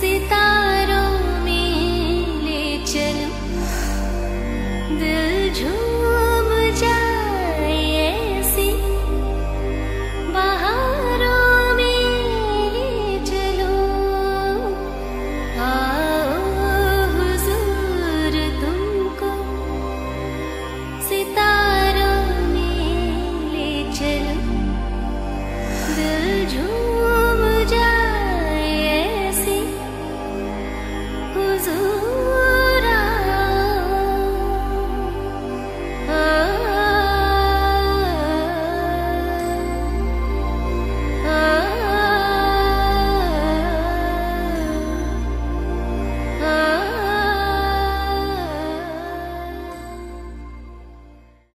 सितारों सारो मे चल। 走。